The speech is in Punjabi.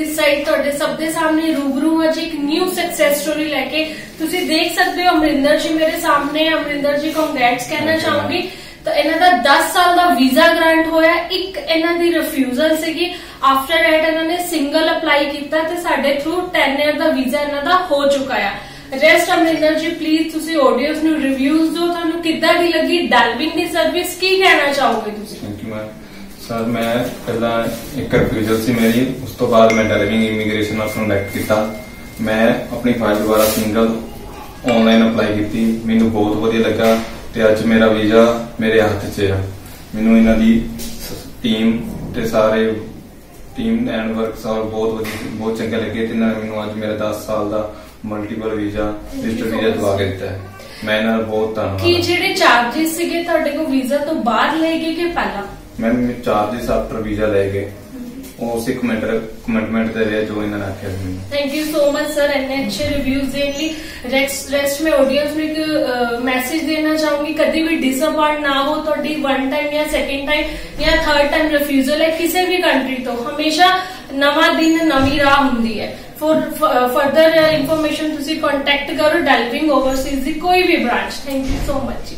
ਦਿਸ ਸਾਈਡ ਤੁਹਾਡੇ ਸਭ ਦੇ ਸਾਹਮਣੇ ਰੂਬਰੂ ਅੱਜ ਇੱਕ ਨਿਊ ਸਕਸੈਸ ਸਟੋਰੀ ਲੈ ਕੇ। ਤੁਸੀਂ ਦੇਖ ਸਕਦੇ ਹੋ ਅਮਰਿੰਦਰ ਜੀ ਮੇਰੇ ਸਾਹਮਣੇ। ਅਮਰਿੰਦਰ ਜੀ ਕੰਗ੍ਰੈਟਸ ਕਹਿਣਾ ਚਾਹੂੰਗੀ। ਤਾਂ ਇਹਨਾਂ ਦਾ 10 ਸਾਲ ਦਾ ਵੀਜ਼ਾ ਗ੍ਰਾਂਟ ਹੋਇਆ ਇੱਕ ਇਹਨਾਂ ਦੀ ਰਿਫਿਊਜ਼ਲ ਸੀਗੀ। ਆਫਟਰ ਦੈਟ ਇਹਨਾਂ ਨੇ ਸਿੰਗਲ ਅਪਲਾਈ ਕੀਤਾ ਤੇ ਸਾਡੇ ਥਰੂ 10 ਇਅਰ ਦਾ ਵੀਜ਼ਾ ਇਹਨਾਂ ਦਾ ਹੋ ਚੁੱਕਾ ਆ। ਰੈਸਟ ਅਮਰਿੰਦਰ ਜੀ ਪਲੀਜ਼ ਤੁਸੀਂ ਆਡੀਓਜ਼ ਨੂੰ ਰਿਵਿਊਜ਼ ਦਿਓ। ਤੁਹਾਨੂੰ ਕਿੱਦਾਂ ਦੀ ਲੱਗੀ? ਡੈਲਵਿੰਗ ਦੀ ਸਰਵਿਸ ਕੀ ਕਹਿਣਾ ਚਾਹੋਗੇ ਤੁਸੀਂ? ਥੈਂਕ ਯੂ ਮੈਮ ਸਰ, ਮੈਂ ਪਹਿਲਾਂ ਇੱਕ ਰਿਫਿਊਜ਼ਲ ਸੀ ਮੇਰੀ, ਉਸ ਤੋਂ ਬਾਅਦ ਮੈਂ ਡੈਲਵਿੰਗ ਇਮੀਗ੍ਰੇਸ਼ਨ ਅਫਸਰ ਨੂੰ ਕੀਤਾ। ਮੈਂ ਆਪਣੀ ਫਾਈਲ ਦੁਆਰਾ ਸਿੰਗਲ ਆਨਲਾਈਨ ਅਪਲਾਈ ਕੀਤੀ। ਮੈਨੂੰ ਬਹੁਤ ਵਧੀਆ ਲੱਗਾ ਤੇ ਅੱਜ ਮੇਰਾ ਵੀਜ਼ਾ ਮੇਰੇ ਹੱਥ 'ਚ ਆ। ਮੈਨੂੰ ਇਹਨਾਂ ਦੀ ਟੀਮ ਤੇ ਸਾਰੇ ਟੀਮ ਐਂਡ ਵਰਕ ਸਾਰੇ ਬਹੁਤ ਵਧੀਆ, ਬਹੁਤ ਚੰਗੇ ਲੱਗੇ ਤੇ ਇਹਨਾਂ ਮੈਨੂੰ ਅੱਜ ਮੇਰਾ 10 ਸਾਲ ਦਾ ਮਲਟੀਪਲ ਵੀਜ਼ਾ ਵਿਜ਼ਟਰ ਵੀਜ਼ਾ ਦਵਾ ਕੇ ਦਿੱਤਾ ਹੈ। ਮੈਂ ਬਹੁਤ ਧੰਨਵਾਦ ਕੀ ਜਿਹੜੇ ਚਾਰजेस ਸੀਗੇ ਤੁਹਾਡੇ ਕੋਲ ਵੀਜ਼ਾ ਤੋਂ ਬਾਅਦ ਲਏ ਗਏ ਕਿ ਪਹਿਲਾਂ? ਮੈਂ ਚਾਰजेस ਆਫਟਰ ਵੀਜ਼ਾ ਲਏ ਗਏ। ਉਹ ਉਸੇ ਕਮੈਂਟ ਕਮਿਟਮੈਂਟ ਤੇ ਰਿਹਾ ਜੋ ਇਹਨਾਂ ਆਖਿਆ ਸੀ thank you so much sir ਇੰਨੇ ਅੱਛੇ ਰਿਵਿਊਜ਼ ਦੇਣ ਲਈ। ਰੈਕਸ ਰੈਸਟ ਮੈਂ ਆਡੀਅנס ਨੂੰ ਇੱਕ ਮੈਸੇਜ ਦੇਣਾ ਚਾਹੂੰਗੀ। ਕਦੀ ਵੀ ਡਿਸਅਪਾਇੰਟ ਨਾ ਹੋ ਤੁਹਾਡੀ ਵਨ ਟਾਈਮ ਜਾਂ ਸੈਕਿੰਡ ਟਾਈਮ ਜਾਂ ਥਰਡ ਟਾਈਮ ਰਿਫਿਊਜ਼ਲ ਹੈ ਕਿਸੇ ਵੀ ਕੰਟਰੀ ਤੋਂ। ਹਮੇਸ਼ਾ ਨਵਾਂ ਦਿਨ ਨਵੀਂ ਰਾਹ ਹੁੰਦੀ ਹੈ। ਫॉर ਫਰਦਰ ਇਨਫੋਰਮੇਸ਼ਨ ਤੁਸੀਂ ਕੰਟੈਕਟ ਕਰੋ ਡੈਲਵਿੰਗ ਓਵਰਸੀਜ਼ ਦੀ ਕੋਈ ਵੀ branch thank you so much